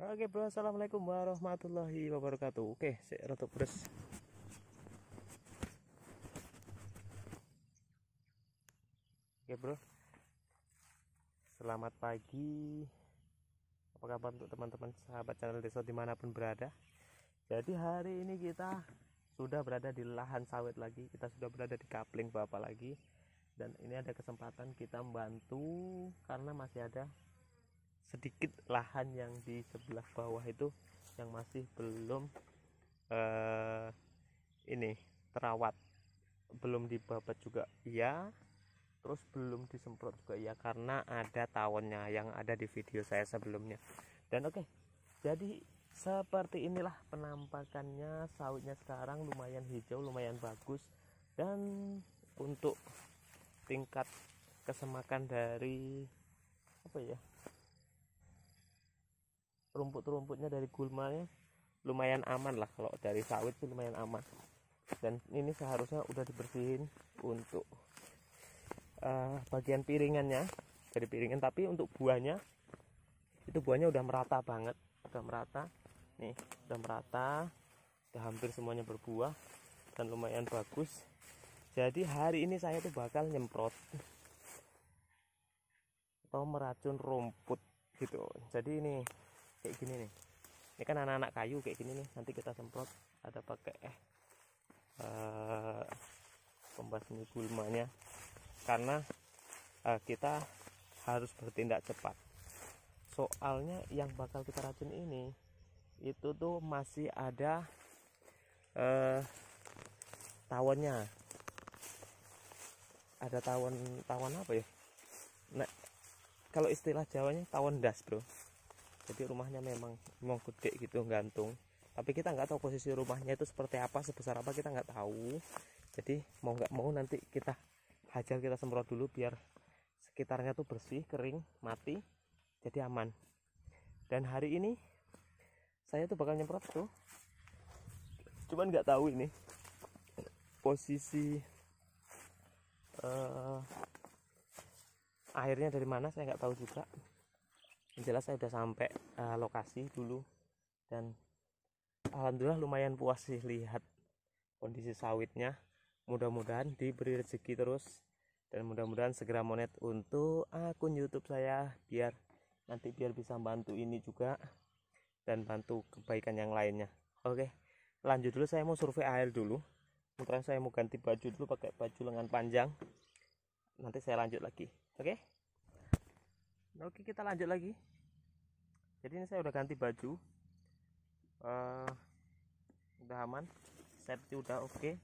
Oke bro, assalamualaikum warahmatullahi wabarakatuh. Oke, saya rotok beres. Oke bro, selamat pagi. Apa kabar untuk teman-teman sahabat channel desa di mana pun berada? Jadi hari ini kita sudah berada di lahan sawit lagi. Kita sudah berada di kapling bapak lagi. Dan ini ada kesempatan kita membantu karena masih ada sedikit lahan yang di sebelah bawah itu yang masih belum uh, ini terawat. Belum dibabat juga iya. Terus belum disemprot juga iya karena ada tawonnya yang ada di video saya sebelumnya. Dan oke okay, jadi seperti inilah penampakannya sawitnya sekarang lumayan hijau lumayan bagus. Dan untuk tingkat kesemakan dari apa ya rumput-rumputnya dari gulmanya lumayan aman lah. Kalau dari sawit sih lumayan aman. Dan ini seharusnya udah dibersihin untuk uh, bagian piringannya. Dari piringan tapi untuk buahnya itu buahnya udah merata banget. Udah merata. Nih udah merata. Udah hampir semuanya berbuah dan lumayan bagus. Jadi hari ini saya tuh bakal nyemprot atau meracun rumput gitu. Jadi ini kayak gini nih. Ini kan anak-anak kayu kayak gini nih nanti kita semprot ada pakai eh uh, pembasmi gulmanya. Karena uh, kita harus bertindak cepat. Soalnya yang bakal kita racun ini itu tuh masih ada uh, tawonnya. Ada tawon tawon apa ya? Nah kalau istilah Jawanya tawon das bro jadi rumahnya memang memang gede gitu gantung. Tapi kita nggak tahu posisi rumahnya itu seperti apa sebesar apa kita nggak tahu. Jadi mau nggak mau nanti kita hajar kita semprot dulu biar sekitarnya tuh bersih kering mati jadi aman. Dan hari ini saya tuh bakal nyemprot tuh. Cuman nggak tahu ini posisi uh, airnya dari mana saya nggak tahu juga yang jelas saya udah sampai uh, lokasi dulu. Dan alhamdulillah lumayan puas sih lihat kondisi sawitnya. Mudah-mudahan diberi rezeki terus. Dan mudah-mudahan segera monet untuk akun YouTube saya biar nanti biar bisa bantu ini juga dan bantu kebaikan yang lainnya. Oke lanjut dulu. Saya mau survei air dulu. Mungkin saya mau ganti baju dulu pakai baju lengan panjang. Nanti saya lanjut lagi. Oke? Oke kita lanjut lagi jadi ini saya udah ganti baju. Uh, udah aman. Safety udah oke. Okay.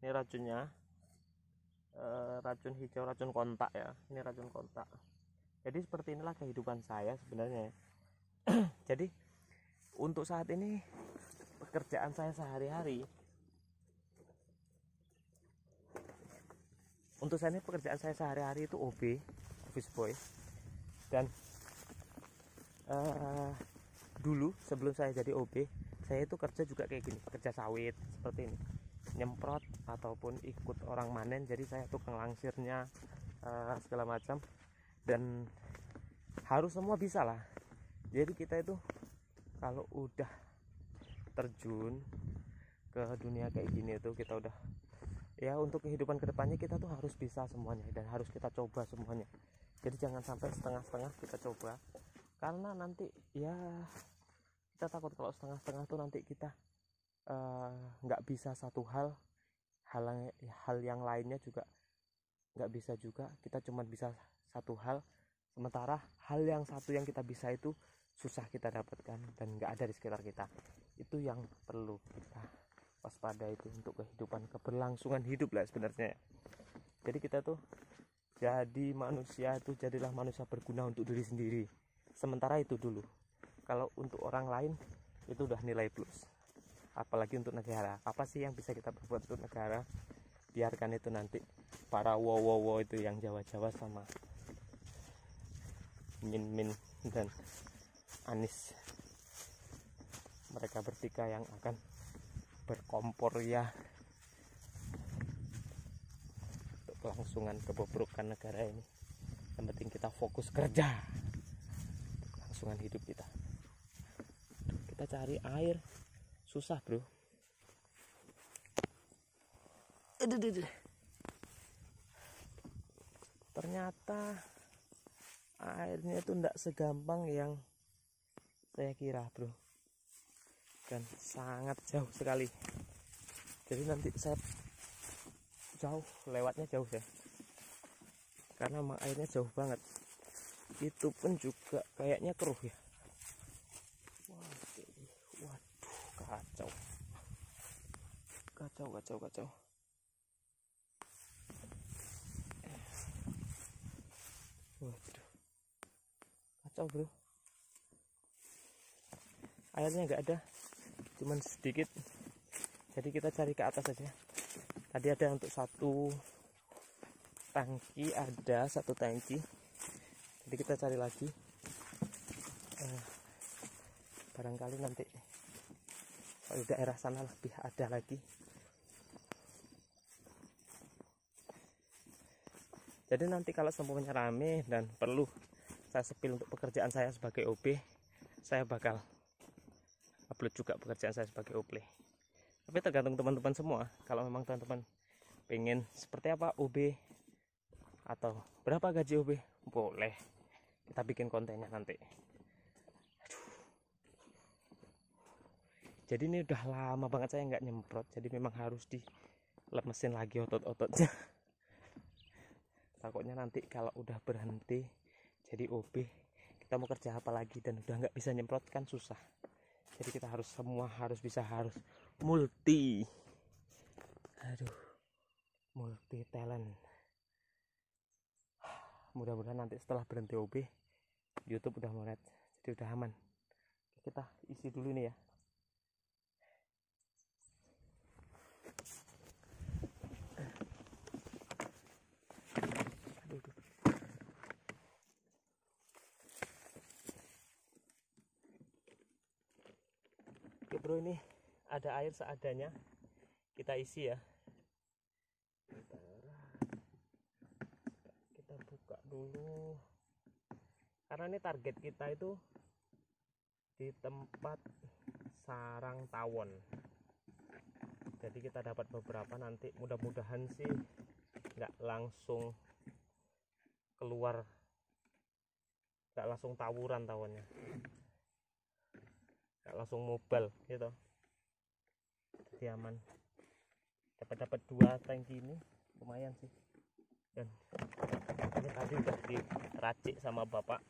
ini racunnya. Uh, racun hijau racun kontak ya. Ini racun kontak. Jadi seperti inilah kehidupan saya sebenarnya. Jadi untuk saat ini pekerjaan saya sehari-hari untuk saya ini pekerjaan saya sehari-hari itu OB office boy. Dan uh, dulu sebelum saya jadi OB saya itu kerja juga kayak gini kerja sawit seperti ini. Nyemprot ataupun ikut orang manen jadi saya tukang langsirnya uh, segala macam. Dan harus semua bisa lah. Jadi kita itu kalau udah terjun ke dunia kayak gini itu kita udah ya untuk kehidupan ke depannya kita tuh harus bisa semuanya dan harus kita coba semuanya. Jadi jangan sampai setengah-setengah kita coba karena nanti ya kita takut kalau setengah-setengah tuh nanti kita eh, nggak uh, bisa satu hal hal yang, hal yang lainnya juga nggak bisa juga. Kita cuma bisa satu hal. Sementara hal yang satu yang kita bisa itu susah kita dapatkan dan nggak ada di sekitar kita. Itu yang perlu kita waspada itu untuk kehidupan keberlangsungan hidup lah sebenarnya. Jadi kita tuh jadi manusia itu jadilah manusia berguna untuk diri sendiri sementara itu dulu. Kalau untuk orang lain itu udah nilai plus. Apalagi untuk negara. Apa sih yang bisa kita perbuat untuk negara? Biarkan itu nanti para wo wo wo itu yang jawa jawa sama min min dan anis. Mereka bertiga yang akan berkompor ya. Untuk kelangsungan kebobrokan negara ini. Yang penting kita fokus kerja kelangsungan hidup kita. Kita cari air. Susah bro. Ternyata airnya itu tidak segampang yang saya kira bro. Dan sangat jauh sekali. Jadi nanti saya jauh lewatnya jauh ya. Karena airnya jauh banget itu pun juga kayaknya keruh ya. Waduh kacau. Kacau kacau kacau. Waduh. Kacau bro. Airnya nggak ada cuman sedikit. Jadi kita cari ke atas saja tadi ada untuk satu tangki ada satu tangki jadi kita cari lagi. Eh, barangkali nanti kalau daerah sana lebih ada lagi. Jadi nanti kalau semuanya rame dan perlu saya sepil untuk pekerjaan saya sebagai OB saya bakal upload juga pekerjaan saya sebagai OB tapi tergantung teman-teman semua. Kalau memang teman-teman pengen seperti apa OB atau berapa gaji OB boleh kita bikin kontennya nanti. Jadi ini udah lama banget saya nggak nyemprot. Jadi memang harus dilemesin lagi otot-ototnya takutnya nanti kalau udah berhenti jadi OB kita mau kerja apa lagi dan udah nggak bisa nyemprot kan susah. Jadi kita harus semua harus bisa harus multi. Aduh multi talent. Mudah-mudahan nanti setelah berhenti OB YouTube udah mulai jadi udah aman. Kita isi dulu nih ya. Oke bro ini ada air seadanya. Kita isi ya. Kita buka dulu karena ini target kita itu di tempat sarang tawon. Jadi kita dapat beberapa nanti. Mudah-mudahan sih nggak langsung keluar nggak langsung tawuran tawonnya. Nggak langsung mobile gitu. Jadi aman. Dapat dapat dua tangki ini lumayan sih dan ini tadi udah diracik sama bapak.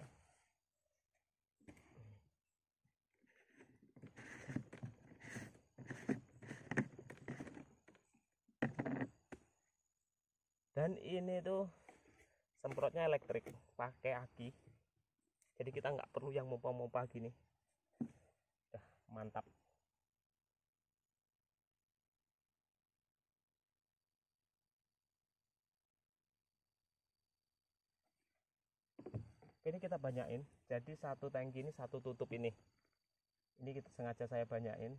Dan ini tuh semprotnya elektrik pakai aki. Jadi kita nggak perlu yang pompa-pompa gini. Dah, mantap ini kita banyain jadi satu tangki ini satu tutup ini. Ini kita sengaja saya banyain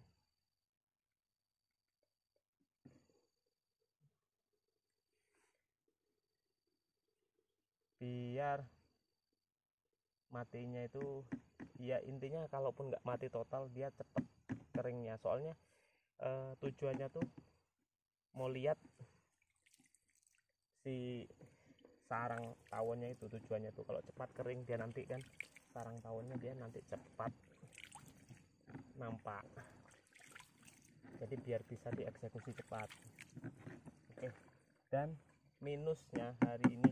biar matinya itu ya intinya kalaupun nggak mati total dia cepat keringnya. Soalnya eh, tujuannya tuh mau lihat si sarang tawonnya itu tujuannya tuh kalau cepat kering dia nanti kan sarang tawonnya dia nanti cepat nampak. Jadi biar bisa dieksekusi cepat. Oke. Dan minusnya hari ini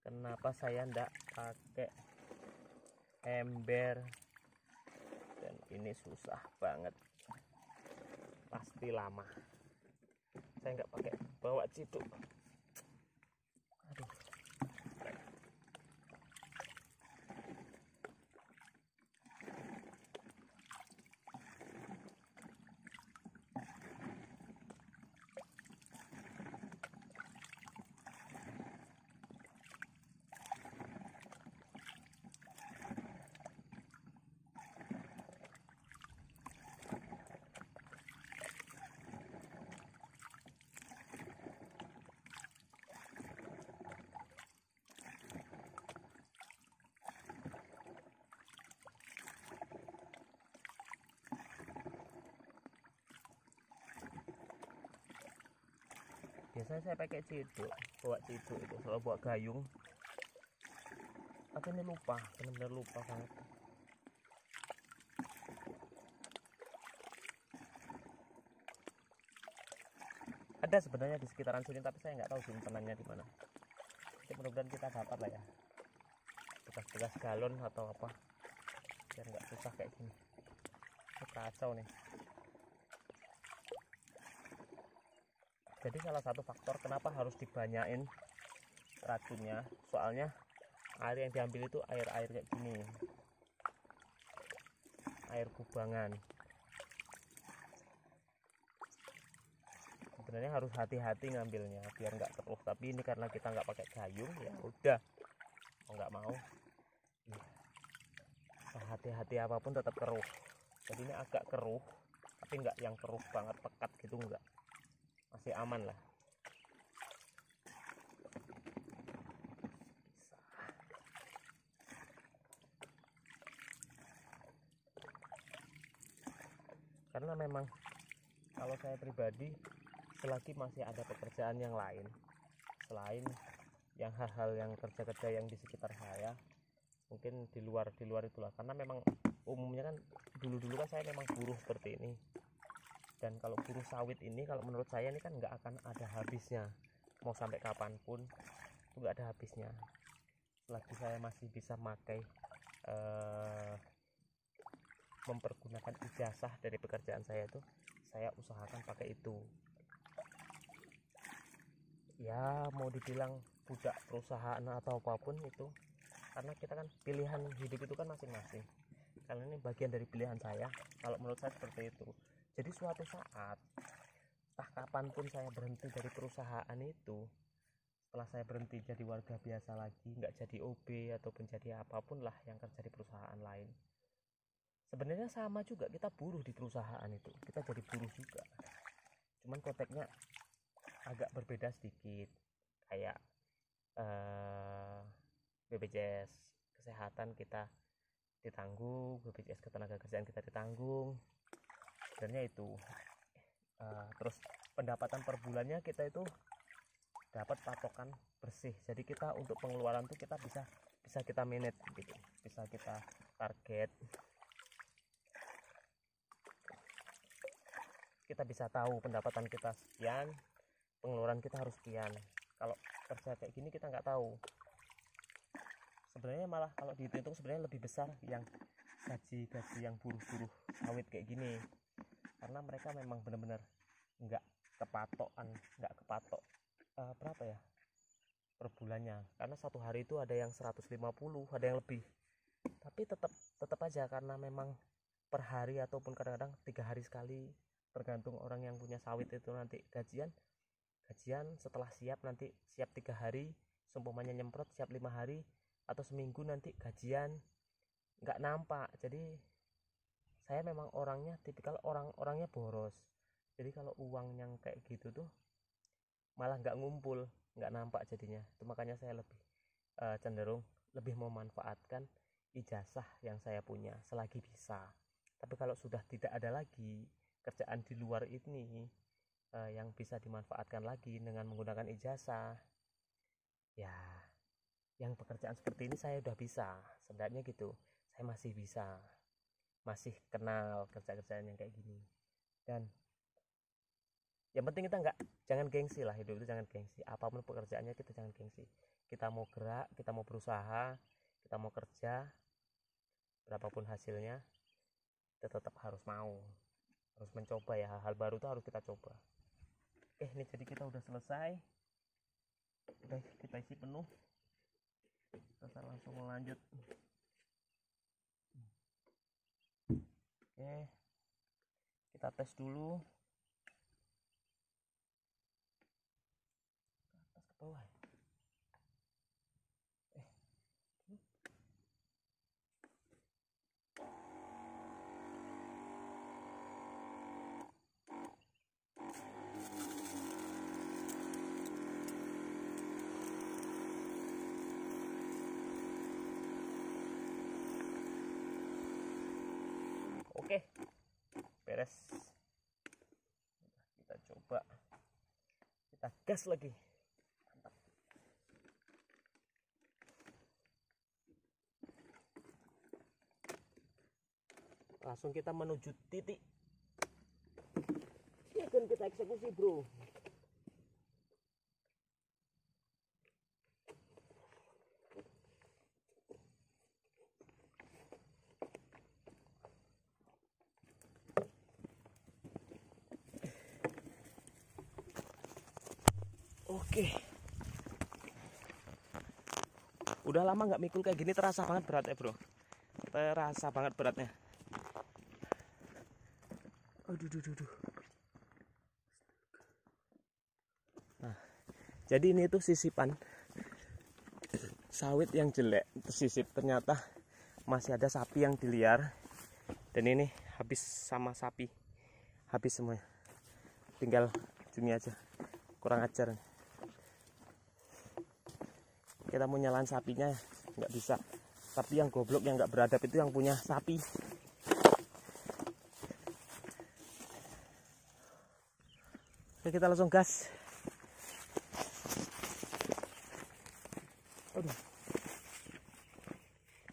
kenapa saya ndak pakai ember? Dan ini susah banget. Pasti lama. Saya nggak pakai bawa ciduk biasanya saya pakai ciduk bawa ciduk itu selalu bawa gayung. Tapi ini lupa benar-benar lupa banget. Ada sebenarnya di sekitaran sini tapi saya nggak tahu simpenannya di mana. Mudah-mudahan kita dapat lah ya. Bekas-bekas galon atau apa. Biar nggak susah kayak gini. Ini kacau nih jadi salah satu faktor kenapa harus dibanyain racunnya soalnya air yang diambil itu air-air kayak gini. Air kubangan. Sebenarnya harus hati-hati ngambilnya biar nggak keruh tapi ini karena kita nggak pakai gayung ya udah. Mau nggak mau iya. hati-hati apa pun tetap keruh. Jadi ini agak keruh tapi nggak yang keruh banget pekat gitu nggak masih aman lah. Karena memang kalau saya pribadi selagi masih ada pekerjaan yang lain selain yang hal-hal yang kerja-kerja yang di sekitar saya mungkin di luar di luar itulah. Karena memang umumnya kan dulu-dulu kan saya memang buruh seperti ini dan kalau buruh sawit ini kalau menurut saya ini kan nggak akan ada habisnya. Mau sampai kapan pun itu nggak ada habisnya. Selagi saya masih bisa pakai eh, mempergunakan ijazah dari pekerjaan saya itu saya usahakan pakai itu. Ya mau dibilang budak perusahaan atau apa pun itu karena kita kan pilihan hidup itu kan masing-masing. Karena ini bagian dari pilihan saya kalau menurut saya seperti itu jadi suatu saat entah kapan pun saya berhenti dari perusahaan itu setelah saya berhenti jadi warga biasa lagi nggak jadi OB ataupun jadi apa pun lah yang kerja di perusahaan lain. Sebenarnya sama juga kita buruh di perusahaan itu kita jadi buruh juga. Cuman konteksnya agak berbeda sedikit kayak eh, BPJS kesehatan kita ditanggung BPJS ketenaga kerjaan kita ditanggung sebenarnya itu Eh, terus pendapatan per bulannya kita itu dapat patokan bersih. Jadi kita untuk pengeluaran tuh kita bisa bisa kita manage gitu. Bisa kita target. Kita bisa tahu pendapatan kita sekian pengeluaran kita harus sekian. Kalau kerja kayak gini kita nggak tahu. Sebenarnya malah kalau dihitung sebenarnya lebih besar yang gaji-gaji yang buruh-buruh sawit kayak gini karena mereka memang benar-benar nggak kepatokan nggak kepatok uh, berapa ya per bulannya. Karena satu hari itu ada yang 150 ada yang lebih. Tapi tetap tetap aja karena memang per hari ataupun kadang-kadang tiga hari sekali tergantung orang yang punya sawit itu nanti gajian. Gajian setelah siap nanti siap tiga hari seumpamanya nyemprot siap lima hari atau seminggu nanti gajian. Nggak nampak jadi saya memang orangnya tipikal orang orangnya boros. Jadi kalau uang yang kayak gitu tuh malah nggak ngumpul nggak nampak jadinya. Itu makanya saya lebih uh, cenderung lebih memanfaatkan ijazah yang saya punya selagi bisa. Tapi kalau sudah tidak ada lagi kerjaan di luar ini uh, yang bisa dimanfaatkan lagi dengan menggunakan ijazah ya yang pekerjaan seperti ini saya udah bisa. Sebenarnya gitu saya masih bisa masih kenal kerja-kerjaan yang kayak gini. Dan yang penting kita nggak jangan gengsi lah hidup itu jangan gengsi. Apa pun pekerjaannya kita jangan gengsi. Kita mau gerak kita mau berusaha kita mau kerja berapapun hasilnya kita tetap harus mau. Harus mencoba ya hal-hal baru itu harus kita coba. Oke ini jadi kita udah selesai. Udah kita isi penuh. Kita langsung lanjut oke kita tes dulu. Bawah eh Oke, beres. Kita coba. Kita gas lagi. Langsung kita menuju titik. Ya kan kita eksekusi bro Oke. Udah lama nggak mikul kayak gini terasa banget berat ya bro. Terasa banget beratnya. Aduh, duh, duh, duh. Nah, jadi ini tuh sisipan sawit yang jelek tersisip ternyata masih ada sapi yang diliar dan ini habis sama sapi habis semuanya tinggal ujungnya aja kurang ajar kita mau nyalain sapinya nggak bisa. Tapi yang goblok yang nggak beradab itu yang punya sapi. Oke kita langsung gas. Aduh.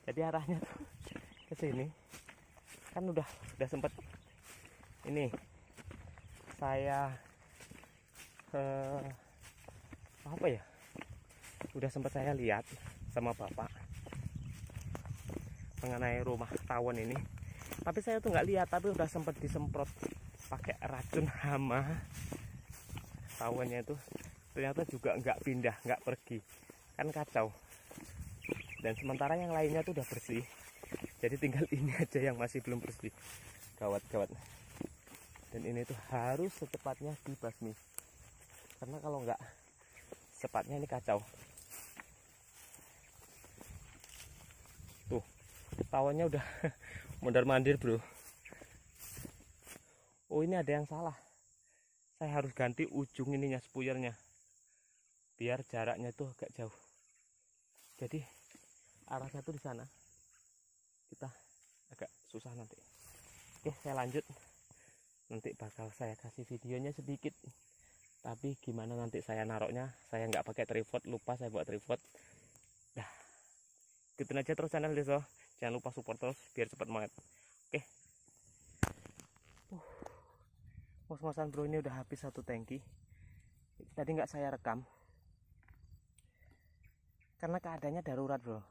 jadi arahnya tuh ke sini. Kan udah udah sempet ini. Saya eh, apa ya udah sempat saya lihat sama bapak mengenai rumah tawon ini. Tapi saya tuh nggak lihat tapi udah sempat disemprot pakai racun hama. Tawonnya itu ternyata juga nggak pindah nggak pergi. Kan kacau. Dan sementara yang lainnya tuh udah bersih. Jadi tinggal ini aja yang masih belum bersih. Gawat gawat dan ini tuh harus secepatnya dibasmi. Karena kalau nggak cepatnya ini kacau tawonnya udah mondar mandir bro. Oh ini ada yang salah. Saya harus ganti ujung ininya spuyernya. Biar jaraknya itu agak jauh. Jadi arahnya tuh di sana. Kita agak susah nanti. Oke saya lanjut. Nanti bakal saya kasih videonya sedikit. Tapi gimana nanti saya naroknya? Saya nggak pakai tripod lupa saya buat tripod. Dah. Ikutin aja terus channel deso jangan lupa support terus biar cepat banget oke. Uh, ngos-ngosan bro ini udah habis satu tangki. Tadi nggak saya rekam. Karena keadaannya darurat bro.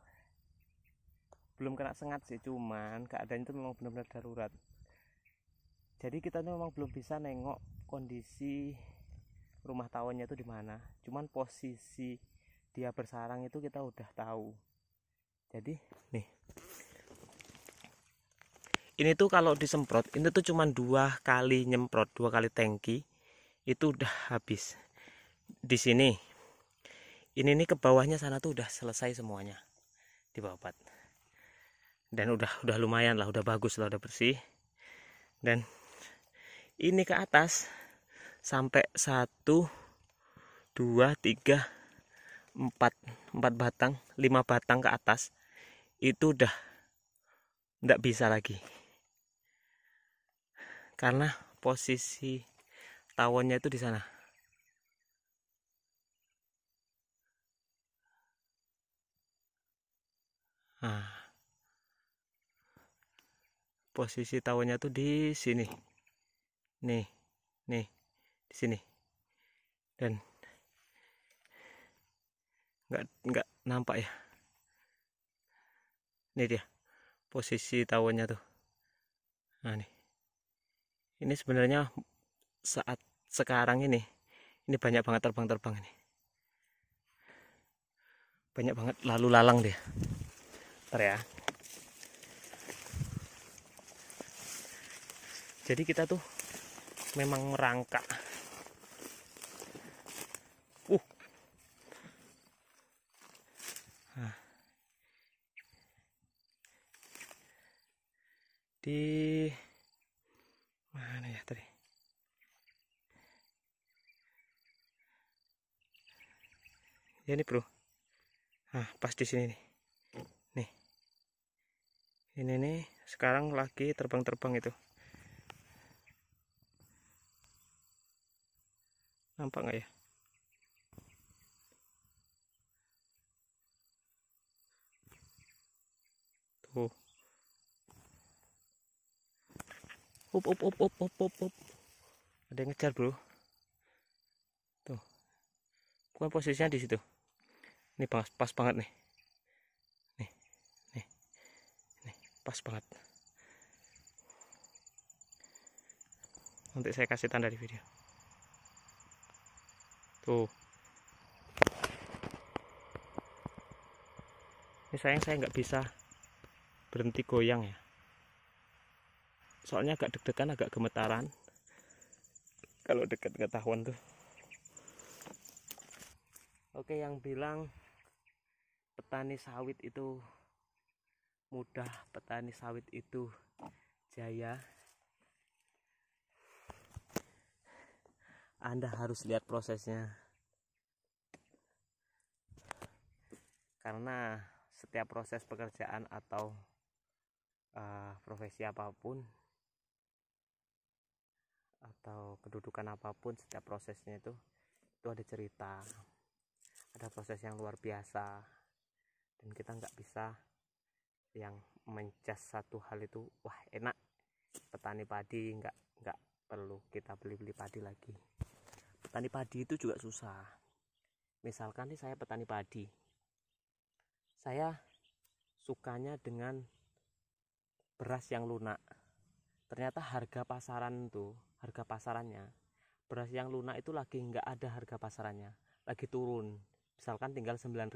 Belum kena sengat sih cuman keadaan itu memang benar-benar darurat. Jadi kita tuh memang belum bisa nengok kondisi rumah tawonnya itu di mana. Cuman posisi dia bersarang itu kita udah tahu. Jadi nih ini tuh kalau disemprot ini tuh cuma dua kali nyemprot dua kali tangki itu udah habis. Di sini ini nih ke bawahnya sana tuh udah selesai semuanya di bawah dan udah udah lumayan lah udah bagus lah udah bersih. Dan ini ke atas sampai satu dua tiga empat empat batang lima batang ke atas itu udah nggak bisa lagi karena posisi tawonnya itu di sana. Nah, posisi tawonnya tuh di sini. Nih, nih, di sini. Dan nggak nggak nampak ya. Ini dia posisi tawonnya tuh. Nah nih ini sebenarnya saat sekarang ini ini banyak banget terbang-terbang ini. Banyak banget lalu lalang deh ntar ya. Jadi kita tuh memang merangkak. Uh. Di ya ini bro nah pas di sini nih. Nih. Ini nih sekarang lagi terbang-terbang itu. Nampak nggak ya? Tuh. Up up up up up up up. Ada yang ngejar bro. Tuh. Bukan posisinya di situ ini pas pas banget nih. Nih nih nih pas banget. Nanti saya kasih tanda di video. Tuh. Ini sayang saya nggak bisa berhenti goyang ya. Soalnya agak deg-degan agak gemetaran. Kalau dekat ketahuan tuh. Oke yang bilang petani sawit itu mudah petani sawit itu jaya. Anda harus lihat prosesnya. Karena setiap proses pekerjaan atau uh, profesi apa pun atau kedudukan apa pun setiap prosesnya itu itu ada cerita. Ada proses yang luar biasa dan kita nggak bisa yang mencas satu hal itu wah enak. Petani padi nggak nggak perlu kita beli-beli padi lagi. Petani padi itu juga susah. Misalkan nih saya petani padi. Saya sukanya dengan beras yang lunak. Ternyata harga pasaran tuh harga pasarannya beras yang lunak itu lagi nggak ada harga pasarannya. Lagi turun. Misalkan tinggal 9000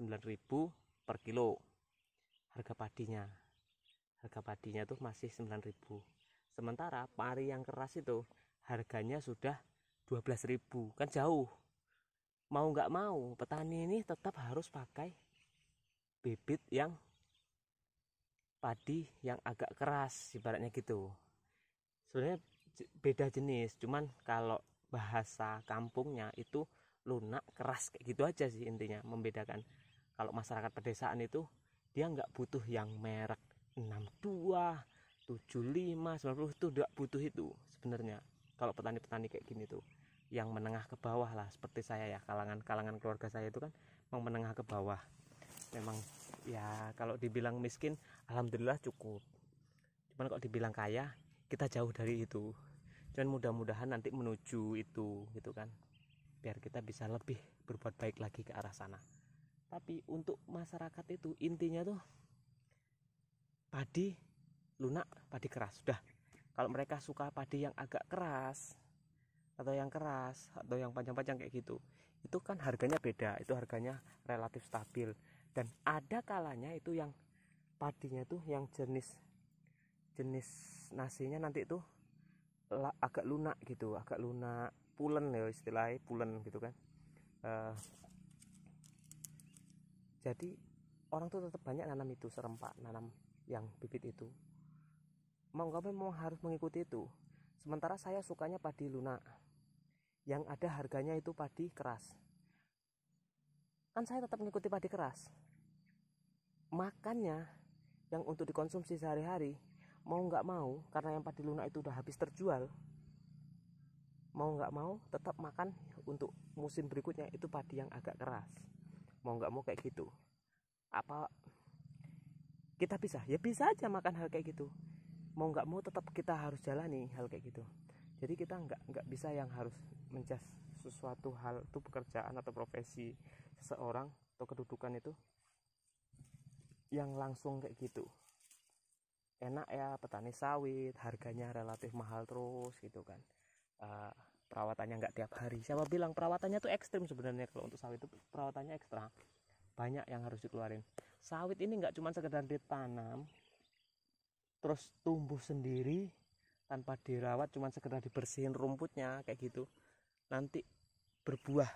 9000 per kilo. Harga padinya. Harga padinya tuh masih 9000 sementara pari yang keras itu harganya sudah 12000 kan jauh. Mau nggak mau petani ini tetap harus pakai bibit yang padi yang agak keras ibaratnya gitu. Sebenarnya beda jenis cuman kalau bahasa kampungnya itu lunak keras kayak gitu aja sih intinya membedakan kalau masyarakat pedesaan itu dia nggak butuh yang merek 62 75 90 itu tidak butuh itu sebenarnya. Kalau petani-petani kayak gini tuh yang menengah ke bawah lah seperti saya ya kalangan-kalangan keluarga saya itu kan memang menengah ke bawah. Memang ya kalau dibilang miskin alhamdulillah cukup. Cuman kalau dibilang kaya kita jauh dari itu. Dan mudah-mudahan nanti menuju itu gitu kan. Biar kita bisa lebih berbuat baik lagi ke arah sana tapi untuk masyarakat itu intinya tuh padi lunak padi keras sudah. Kalau mereka suka padi yang agak keras atau yang keras atau yang panjang-panjang kayak gitu itu kan harganya beda itu harganya relatif stabil. Dan ada kalanya itu yang padinya tuh yang jenis jenis nasinya nanti itu agak lunak gitu agak lunak pulen ya istilahnya pulen gitu kan. Uh, jadi orang tuh tetap banyak nanam itu serempak nanam yang bibit itu. Mau nggak memang harus mengikuti itu. Sementara saya sukanya padi lunak. Yang ada harganya itu padi keras. Kan saya tetap mengikuti padi keras. Makannya yang untuk dikonsumsi sehari-hari mau nggak mau karena yang padi lunak itu udah habis terjual mau nggak mau tetap makan untuk musim berikutnya itu padi yang agak keras mau nggak mau kayak gitu. Apa kita bisa? Ya bisa aja makan hal kayak gitu. Mau nggak mau tetap kita harus jalani hal kayak gitu. Jadi kita nggak nggak bisa yang harus mencas sesuatu hal itu pekerjaan atau profesi seseorang atau kedudukan itu yang langsung kayak gitu. Enak ya petani sawit harganya relatif mahal terus gitu kan. Uh, perawatannya nggak tiap hari. Siapa bilang perawatannya tuh ekstrim sebenarnya kalau untuk sawit itu perawatannya ekstra. Banyak yang harus dikeluarin. Sawit ini nggak cuma sekedar ditanam terus tumbuh sendiri tanpa dirawat cuma sekedar dibersihin rumputnya kayak gitu. Nanti berbuah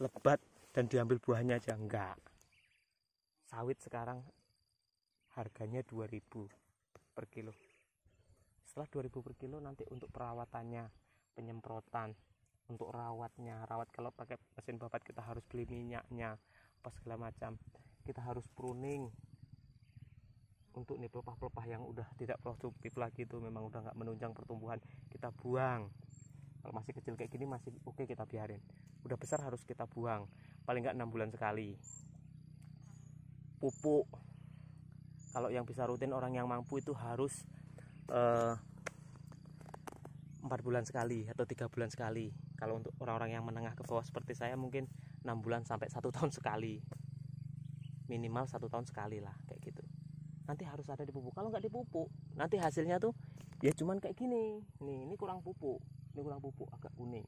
lebat dan diambil buahnya aja. Enggak sawit sekarang harganya 2000 per kilo. Setelah 2000 per kilo nanti untuk perawatannya penyemprotan untuk rawatnya. Rawat kalau pakai mesin babat kita harus beli minyaknya apa segala macam. Kita harus pruning untuk nih pelepah-pelepah yang udah tidak produktif lagi itu memang udah nggak menunjang pertumbuhan kita buang. Kalau masih kecil kayak gini masih oke okay, kita biarin. Udah besar harus kita buang paling nggak enam bulan sekali. Pupuk. Kalau yang bisa rutin orang yang mampu itu harus eh, empat bulan sekali atau tiga bulan sekali. Kalau untuk orang-orang yang menengah ke bawah seperti saya mungkin enam bulan sampai satu tahun sekali. Minimal satu tahun sekali lah kayak gitu. Nanti harus ada dipupuk kalau nggak dipupuk nanti hasilnya tuh ya cuman kayak gini. Nih ini kurang pupuk. Ini kurang pupuk agak kuning.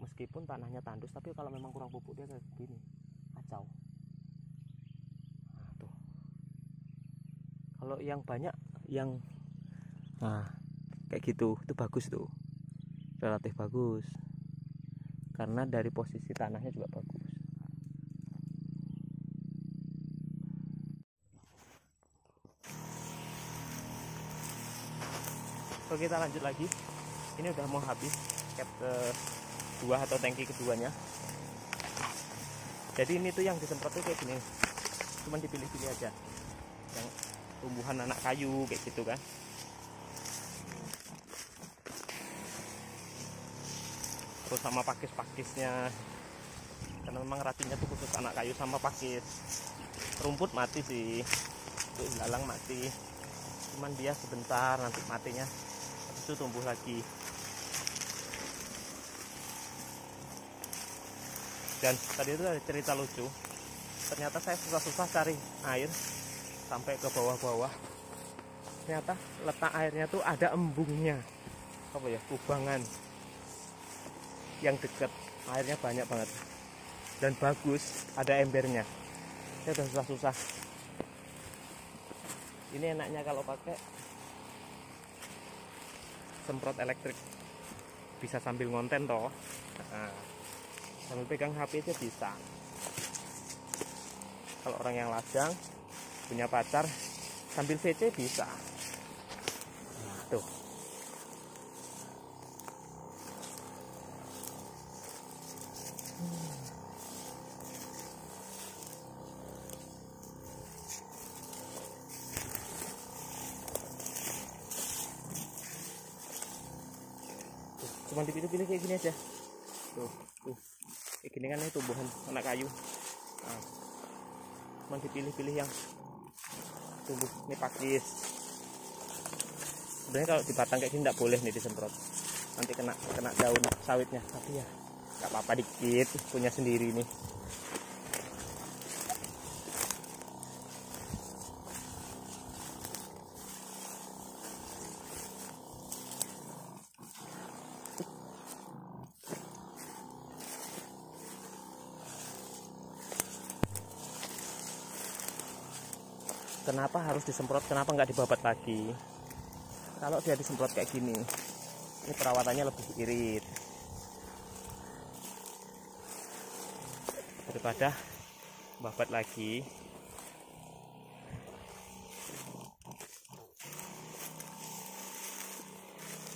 Meskipun tanahnya tandus tapi kalau memang kurang pupuk dia kayak gini. Kacau. Nah, tuh. Kalau yang banyak yang nah kayak gitu itu bagus tuh relatif bagus. Karena dari posisi tanahnya juga bagus. Oke kita lanjut lagi. Ini udah mau habis cap kedua atau tangki keduanya. Jadi ini tuh yang disemprot tuh kayak gini. Cuman dipilih-pilih aja. Yang tumbuhan anak kayu kayak gitu kan terus sama pakis-pakisnya. Karena memang racunnya tuh khusus anak kayu sama pakis. Rumput mati sih. Untuk lalang mati. Cuman dia sebentar nanti matinya. Itu tumbuh lagi. Dan tadi itu ada cerita lucu. Ternyata saya susah-susah cari air sampai ke bawah-bawah. Ternyata letak airnya tuh ada embungnya. Apa ya? Kubangan yang dekat airnya banyak banget. Dan bagus ada embernya. Saya udah susah-susah. Ini enaknya kalau pakai semprot elektrik. Bisa sambil ngonten toh. Nah, sambil pegang HP aja bisa. Kalau orang yang lajang punya pacar sambil VC bisa cuma dipilih-pilih kayak gini aja. Tuh tuh. Kayak gini kan ini tumbuhan anak kayu. Nah, cuma dipilih-pilih yang tumbuh ini pakis. Sebenarnya kalau di batang kayak gini tidak boleh nih disemprot. Nanti kena kena daun sawitnya. Tapi ya nggak apa-apa dikit punya sendiri nih kenapa harus disemprot kenapa nggak dibabat lagi? Kalau dia disemprot kayak gini ini perawatannya lebih irit. Daripada babat lagi.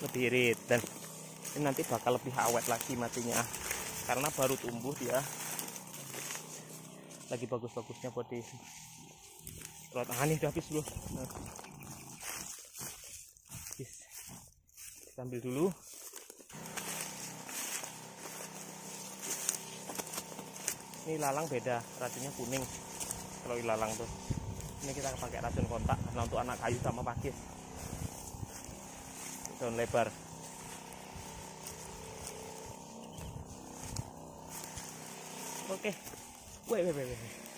Lebih irit dan ini nanti bakal lebih awet lagi matinya. Karena baru tumbuh dia. Lagi bagus-bagusnya buat Rot nih udah habis dulu. Nah. Sambil dulu. Ini lalang beda, racunnya kuning. Kalau ilalang tuh. Ini kita pakai racun kontak karena untuk anak kayu sama pakis. Daun lebar. Oke. Wait, wait, wait, wait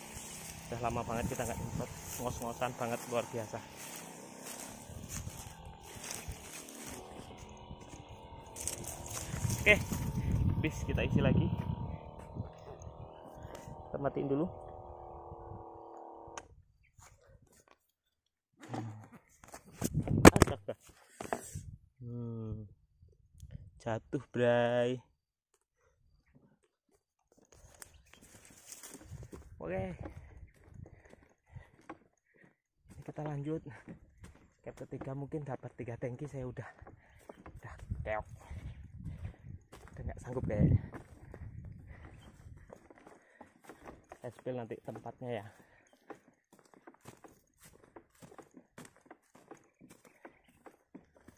udah lama banget kita nggak import ngos-ngosan banget luar biasa. Oke bis kita isi lagi. Kita matiin dulu. Hmm. jatuh bray. Oke. okay kita lanjut. Cap ketiga mungkin dapat tiga tangki saya udah udah keok. Udah nggak sanggup deh spill nanti tempatnya ya.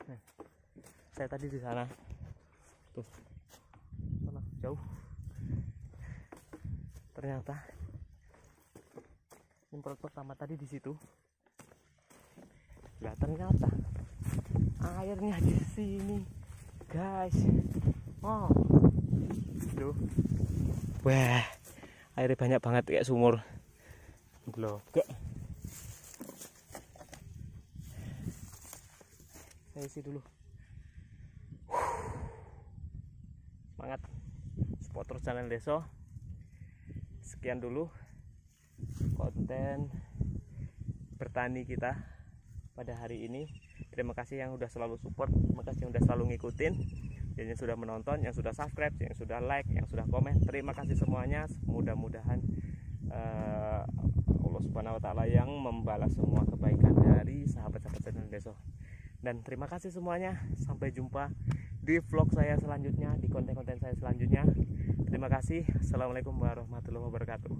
Nah, saya tadi di sana. Tuh. Mana jauh. Ternyata import pertama tadi di situ Nah ternyata airnya di sini guys. Oh, tuh, wah, airnya banyak banget kayak sumur. Blogek. Saya isi dulu. Semangat. Support terus channel Deso. Sekian dulu konten bertani kita pada hari ini. Terima kasih yang sudah selalu support, terima kasih yang sudah selalu ngikutin, dan yang sudah menonton, yang sudah subscribe, yang sudah like, yang sudah komen. Terima kasih semuanya. Mudah-mudahan uh, Allah Subhanahu wa taala yang membalas semua kebaikan dari sahabat-sahabat channel Deso. Dan terima kasih semuanya. Sampai jumpa di vlog saya selanjutnya, di konten-konten saya selanjutnya. Terima kasih. Assalamualaikum warahmatullahi wabarakatuh.